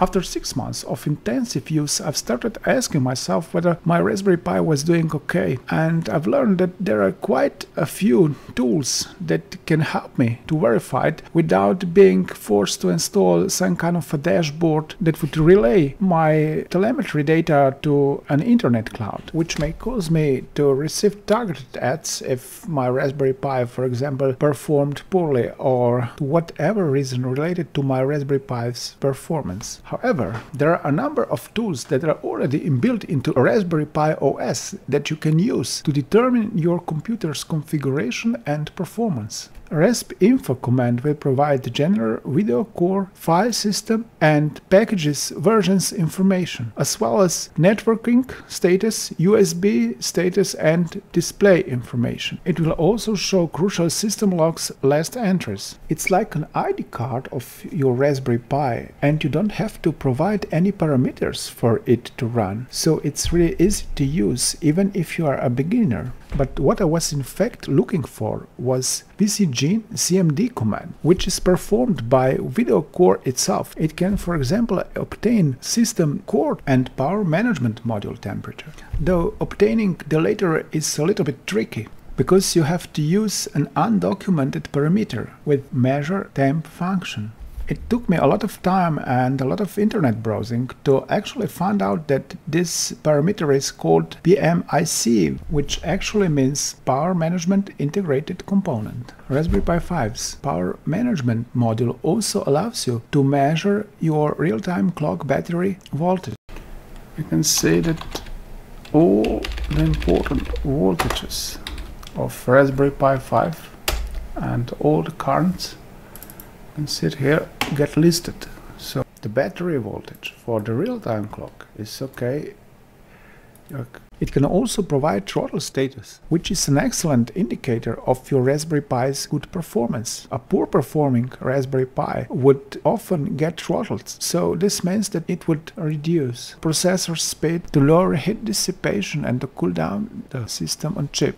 After six months of intensive use, I've started asking myself whether my Raspberry Pi was doing okay. And I've learned that there are quite a few tools that can help me to verify it without being forced to install some kind of a dashboard that would relay my telemetry data to an internet cloud, which may cause me to receive targeted ads if my Raspberry Pi, for example, performed poorly or whatever reason related to my Raspberry Pi's performance performance. However, there are a number of tools that are already inbuilt into Raspberry Pi OS that you can use to determine your computer's configuration and performance. raspinfo command will provide the general video core file system and packages versions information, as well as networking status, USB status and display information. It will also show crucial system logs last entries. It's like an ID card of your Raspberry Pi and you don't have to provide any parameters for it to run. So it's really easy to use even if you are a beginner. But what I was in fact looking for was VCGene CMD command, which is performed by Video Core itself. It can, for example, obtain system core and power management module temperature. Though obtaining the latter is a little bit tricky because you have to use an undocumented parameter with measure temp function. It took me a lot of time and a lot of internet browsing to actually find out that this parameter is called PMIC, which actually means Power Management Integrated Component. Raspberry Pi 5's Power Management module also allows you to measure your real-time clock battery voltage. You can see that all the important voltages of Raspberry Pi 5 and all the currents can sit here get listed. So the battery voltage for the real-time clock is okay uh, it can also provide throttle status, which is an excellent indicator of your Raspberry Pi's good performance. A poor performing Raspberry Pi would often get throttled, so this means that it would reduce processor speed to lower heat dissipation and to cool down the system on chip.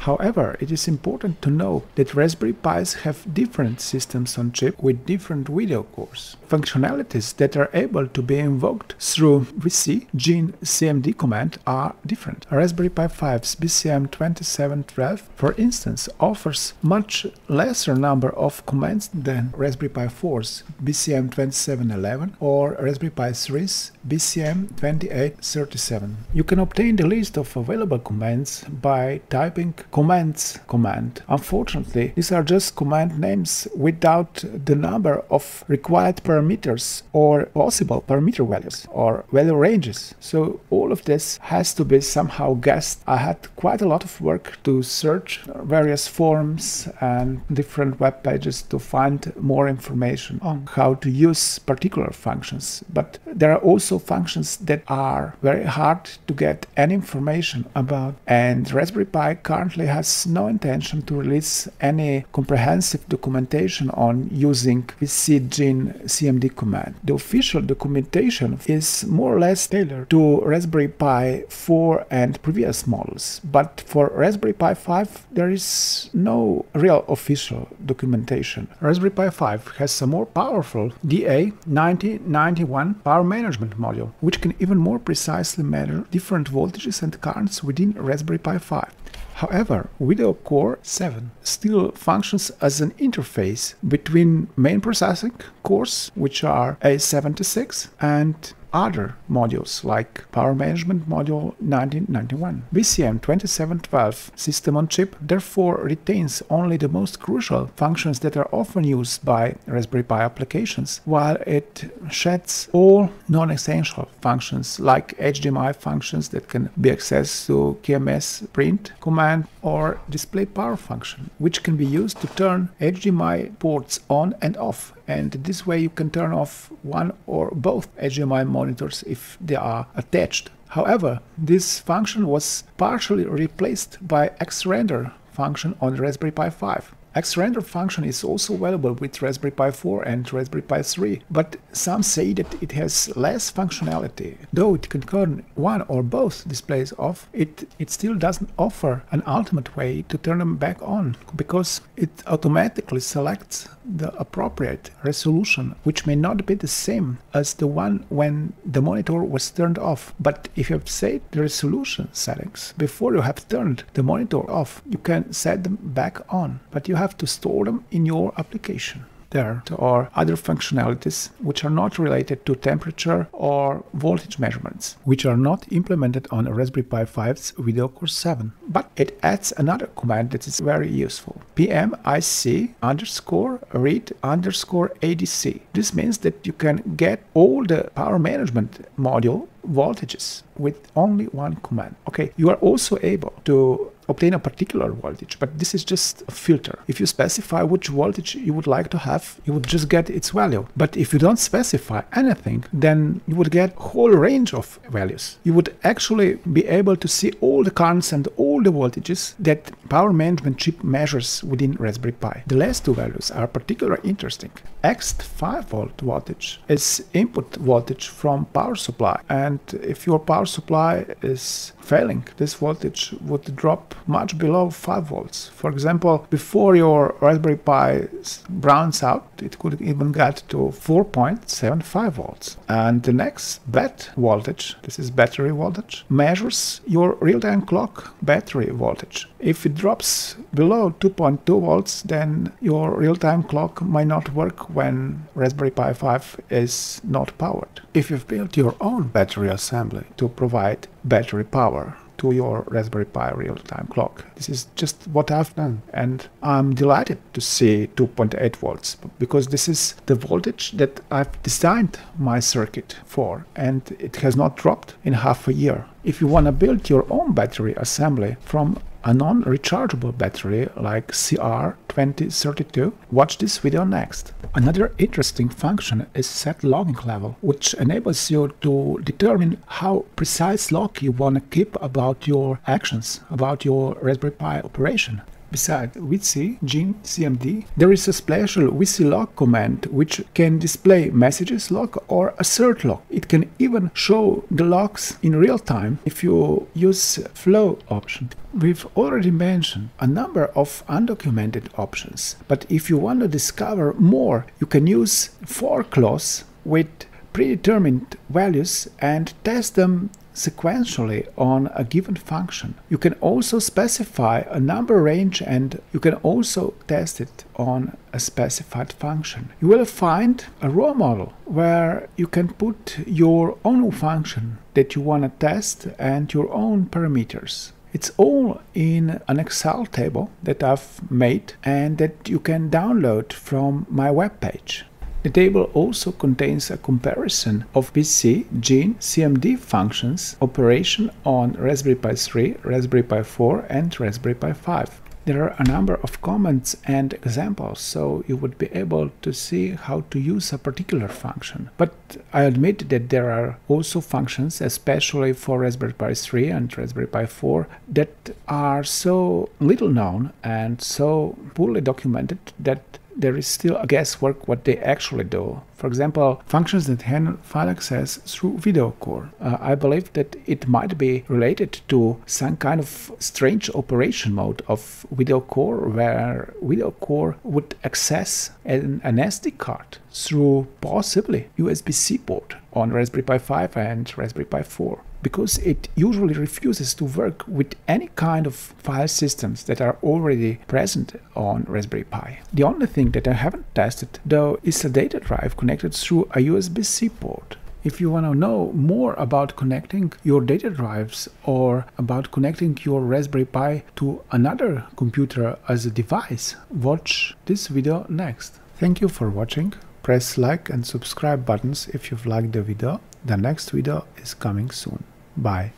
However, it is important to know that Raspberry Pis have different systems on chip with different video cores. Functionalities that are able to be invoked through VC gene CMD command are different. Raspberry Pi 5's BCM2712, for instance, offers much lesser number of commands than Raspberry Pi 4's BCM2711 or Raspberry Pi 3's BCM2837. You can obtain the list of available commands by typing commands command. Unfortunately, these are just command names without the number of required parameters or possible parameter values or value ranges. So all of this has to be somehow guessed. I had quite a lot of work to search various forums and different web pages to find more information on how to use particular functions. But there are also functions that are very hard to get any information about and Raspberry Pi currently has no intention to release any comprehensive documentation on using vcgencmd command. The official documentation is more or less tailored to Raspberry Pi 4 and previous models, but for Raspberry Pi 5 there is no real official documentation. Raspberry Pi 5 has a more powerful DA9091 power management module, which can even more precisely measure different voltages and currents within Raspberry Pi 5. However, Video Core 7 still functions as an interface between main processing cores, which are A76, and other modules like Power Management Module 1991. BCM 2712 system on chip therefore retains only the most crucial functions that are often used by Raspberry Pi applications, while it sheds all non-essential functions like HDMI functions that can be accessed through kmsprint command or display power function, which can be used to turn HDMI ports on and off and this way you can turn off one or both HDMI monitors if they are attached. However, this function was partially replaced by xrandr function on Raspberry Pi 5. Xrender function is also available with Raspberry Pi 4 and Raspberry Pi 3, but some say that it has less functionality. Though it can turn one or both displays off, it, it still doesn't offer an ultimate way to turn them back on because it automatically selects the appropriate resolution, which may not be the same as the one when the monitor was turned off. But if you have set the resolution settings before you have turned the monitor off, you can set them back on, but you have to store them in your application there are other functionalities which are not related to temperature or voltage measurements, which are not implemented on Raspberry Pi 5's Video Core 7. But it adds another command that is very useful. PMIC underscore read underscore ADC. This means that you can get all the power management module voltages with only one command. Okay, you are also able to obtain a particular voltage, but this is just a filter. If you specify which voltage you would like to have, you would just get its value. But if you don't specify anything, then you would get whole range of values. You would actually be able to see all the currents and all the voltages that power management chip measures within Raspberry Pi. The last two values are particularly interesting. X 5 volt voltage is input voltage from power supply and if your power supply is failing, this voltage would drop much below 5 volts. For example, before your Raspberry Pi browns out, it could even get to 4.75 volts. And the next BAT voltage, this is battery voltage, measures your real-time clock battery voltage. If it drops below 2.2 volts, then your real-time clock might not work when Raspberry Pi 5 is not powered. If you've built your own battery assembly to provide battery power, to your Raspberry Pi real-time clock. This is just what I've done and I'm delighted to see 2.8 volts because this is the voltage that I've designed my circuit for and it has not dropped in half a year. If you want to build your own battery assembly from a non-rechargeable battery like CR2032, watch this video next. Another interesting function is set logging level, which enables you to determine how precise log you want to keep about your actions, about your Raspberry Pi operation. Beside vcgencmd, there is a special vclog command which can display messages log or assert log. It can even show the logs in real time if you use flow option. We've already mentioned a number of undocumented options, but if you want to discover more, you can use for clause with predetermined values and test them sequentially on a given function. You can also specify a number range and you can also test it on a specified function. You will find a raw model where you can put your own function that you want to test and your own parameters. It's all in an Excel table that I've made and that you can download from my webpage. The table also contains a comparison of PC, Gene, CMD functions operation on Raspberry Pi 3, Raspberry Pi 4 and Raspberry Pi 5. There are a number of comments and examples, so you would be able to see how to use a particular function. But I admit that there are also functions, especially for Raspberry Pi 3 and Raspberry Pi 4, that are so little known and so poorly documented that there is still a guesswork what they actually do. For example, functions that handle file access through video core. Uh, I believe that it might be related to some kind of strange operation mode of video core where video core would access an, an SD card through possibly USB-C port on Raspberry Pi 5 and Raspberry Pi 4 because it usually refuses to work with any kind of file systems that are already present on Raspberry Pi. The only thing that I haven't tested though is a data drive connected through a USB-C port. If you want to know more about connecting your data drives or about connecting your Raspberry Pi to another computer as a device, watch this video next. Thank you for watching. Press like and subscribe buttons if you've liked the video. The next video is coming soon. Bye.